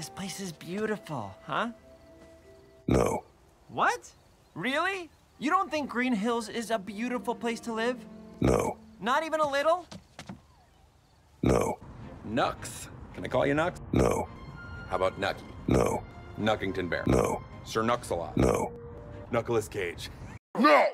This place is beautiful, huh? No. What? Really? You don't think Green Hills is a beautiful place to live? No. Not even a little? No. Knux. Can I call you Knux? No. How about Nucky? No. Nuckington Bear. No. Sir Nuxalot. No. Nicolas Cage. No!